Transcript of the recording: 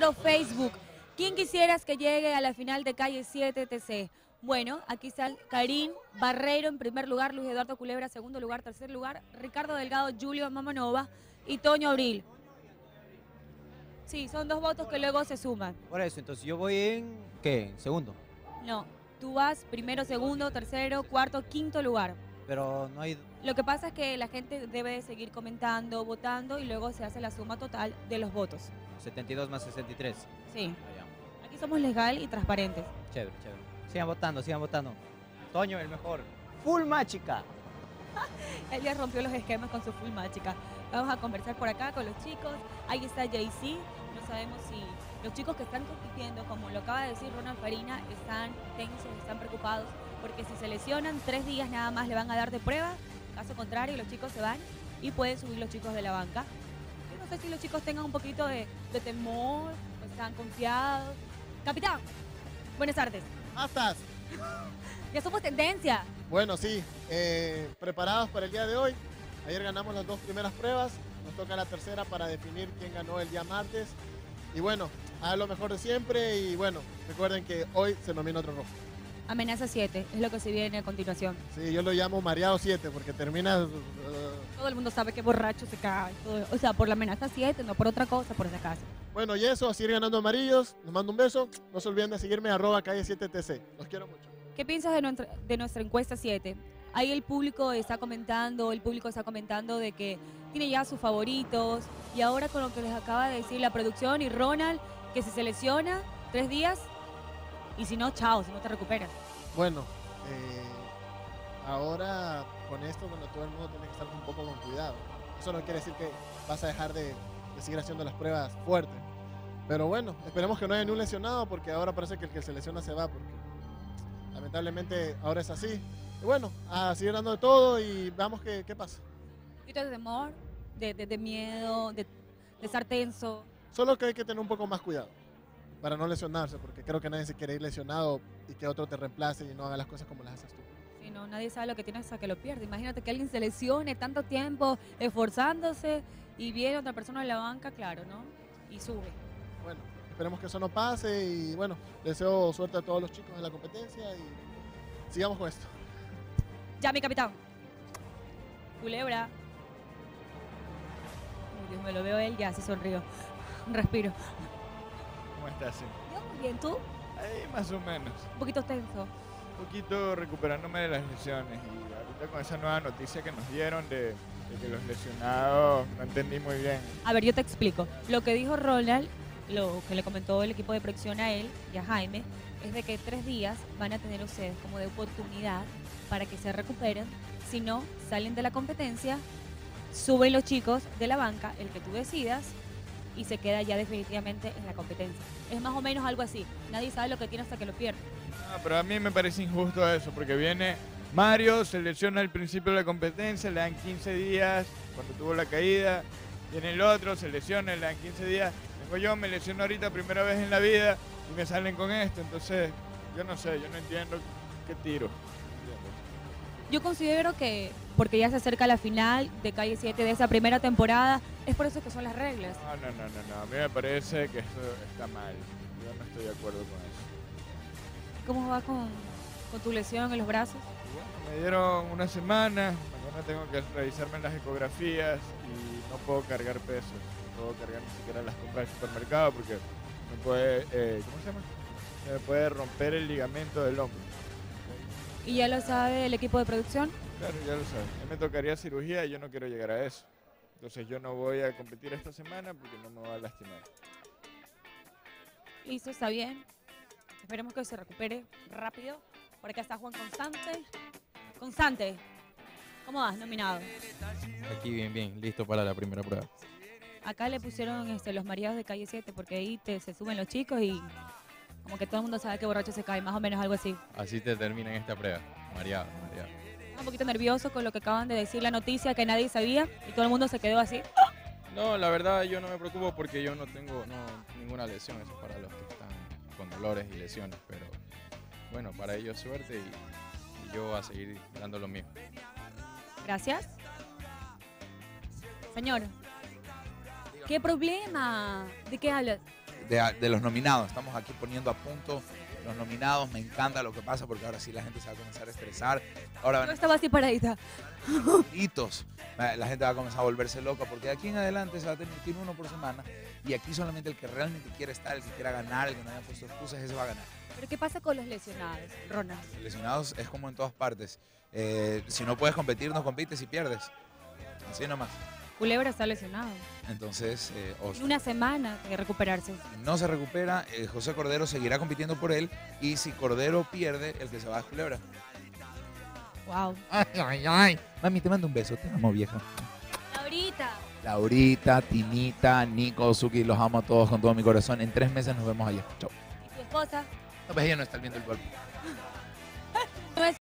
nuestro Facebook. ¿Quién quisieras que llegue a la final de calle 7 TC? Bueno, aquí está Karim Barrero en primer lugar, Luis Eduardo Culebra segundo lugar, tercer lugar, Ricardo Delgado, Julio Mamanova y Toño Abril. Sí, son dos votos que luego se suman. Por eso, entonces yo voy en, ¿qué? ¿En segundo? No, tú vas primero, segundo, tercero, cuarto, quinto lugar. Pero no hay... Lo que pasa es que la gente debe de seguir comentando, votando y luego se hace la suma total de los votos. 72 más 63. Sí, aquí somos legal y transparentes. Chévere, chévere. Sigan votando, sigan votando. Toño, el mejor. Full Machica. Él ya rompió los esquemas con su full mágica. Vamos a conversar por acá con los chicos. Ahí está JC. No sabemos si los chicos que están compitiendo, como lo acaba de decir Ronald Farina, están tensos, están preocupados, porque si se lesionan, tres días nada más le van a dar de prueba. Caso contrario, los chicos se van y pueden subir los chicos de la banca. No sé si los chicos tengan un poquito de, de temor, o están confiados. Capitán, buenas tardes. ¿Estás? Ya somos tendencia. Bueno, sí, eh, preparados para el día de hoy. Ayer ganamos las dos primeras pruebas, nos toca la tercera para definir quién ganó el día martes. Y bueno, a lo mejor de siempre y bueno, recuerden que hoy se nomina otro rojo. Amenaza 7, es lo que se viene a continuación. Sí, yo lo llamo mareado 7 porque termina... eh, Todo el mundo sabe que borracho se cae. todo- O sea, por la amenaza 7, no por otra cosa, por esa casa. bueno, y eso, a seguir ganando amarillos. Les mando un beso. No se olviden de seguirme arroba calle 7TC. Los quiero mucho. ¿Qué piensas de nuestra, de nuestra encuesta 7? Ahí el público está comentando, el público está comentando de que tiene ya sus favoritos y ahora con lo que les acaba de decir la producción y Ronald, que se lesiona, tres días y si no, chao, si no te recuperas. Bueno, eh, ahora con esto, bueno, todo el mundo tiene que estar un poco con cuidado. Eso no quiere decir que vas a dejar de, de seguir haciendo las pruebas fuertes. Pero bueno, esperemos que no haya ni un lesionado porque ahora parece que el que se lesiona se va porque lamentablemente ahora es así. Y bueno, a seguir dando de todo y veamos qué, qué pasa. ¿Y de temor, de, de- de miedo, de, de estar tenso? Solo que hay que tener un poco más cuidado para no lesionarse porque creo que nadie se quiere ir lesionado y que otro te reemplace y no haga las cosas como las haces tú. Si no, nadie sabe lo que tiene hasta que lo pierde. Imagínate que alguien se lesione tanto tiempo esforzándose y viene otra persona en la banca, claro, ¿no? Y sube. Bueno, esperemos que eso no pase y bueno, deseo suerte a todos los chicos en la competencia y sigamos con esto. Ya, mi capitán. Culebra. Dios, me lo veo él, ya, se sonrío. Un respiro. ¿Cómo estás? Yo muy bien, ¿tú? Ahí más o menos. Un poquito tenso. Un poquito recuperándome de las lesiones y ahorita con esa nueva noticia que nos dieron de, de que los lesionados no entendí muy bien. A ver, yo te explico. Lo que dijo Ronald, lo que le comentó el equipo de producción a él y a Jaime, es de que tres días van a tener ustedes como de oportunidad para que se recuperen. Si no, salen de la competencia, suben los chicos de la banca, el que tú decidas, y se queda ya definitivamente en la competencia. Es más o menos algo así. Nadie sabe lo que tiene hasta que lo pierde. Pero a mí me parece injusto eso, porque viene Mario, se lesiona al principio de la competencia, le dan 15 días cuando tuvo la caída. Viene el otro, se lesiona, le dan 15 días. Vengo yo, me lesiono ahorita primera vez en la vida y me salen con esto. Entonces, yo no sé, yo no entiendo qué tiro. Yo considero que, porque ya se acerca la final de Calle 7 de esa primera temporada, es por eso que son las reglas. No, no, no, no, no. A mí me parece que esto está mal. Yo no estoy de acuerdo con eso. ¿Cómo va con, con tu lesión en los brazos? Bueno, me dieron una semana. Mañana tengo que revisarme las ecografías y no puedo cargar pesos. No puedo cargar ni siquiera las compras del supermercado porque me puede, eh, ¿cómo se llama? Se me puede romper el ligamento del hombro. ¿Y ya lo sabe el equipo de producción? Claro, ya lo. A mí me tocaría cirugía y yo no quiero llegar a eso. Entonces yo no voy a competir esta semana porque no me va a lastimar. Listo, está bien. Esperemos que se recupere rápido. Por acá está Juan Constante. Constante, ¿cómo vas? Nominado. Aquí bien, bien, listo para la primera prueba. Acá le pusieron este, los mareados de calle 7 porque ahí te, se suben los chicos y como que todo el mundo sabe que borracho se cae, más o menos algo así. Así te termina en esta prueba. Mareado, mareado. Un poquito nervioso con lo que acaban de decir la noticia que nadie sabía y todo el mundo se quedó así. No, la verdad yo no me preocupo porque yo no tengo no, ninguna lesión, eso es para los que están con dolores y lesiones, pero bueno, para ellos suerte y, y yo a seguir dando lo mío. Gracias. Señor, ¿qué problema? ¿De qué hablas? De, de los nominados. Estamos aquí poniendo a punto los nominados. Me encanta lo que pasa porque ahora sí la gente se va a comenzar a estresar. Ahora van Yo estaba así paradita. gritos. La gente va a comenzar a volverse loca porque de aquí en adelante se va a tener que ir uno por semana y aquí solamente el que realmente quiere estar, el que quiera ganar, el que no haya puesto excusas, ese va a ganar. Pero ¿qué pasa con los lesionados, Ronald? Los lesionados es como en todas partes. Eh, si no puedes competir, no compites y pierdes. Así nomás. Culebra está lesionado. Entonces, eh, o Tiene una semana de recuperarse. no se recupera, eh, José Cordero seguirá compitiendo por él y si Cordero pierde, el que se va es Culebra. Wow. Ay, ay, ay. Mami, te mando un beso, te amo vieja. Ahorita. Laurita, Tinita, Nico, Suki, los amo a todos con todo mi corazón. En tres meses nos vemos allá. Chau. ¿Y tu esposa? No, pues ella no está viendo el golpe.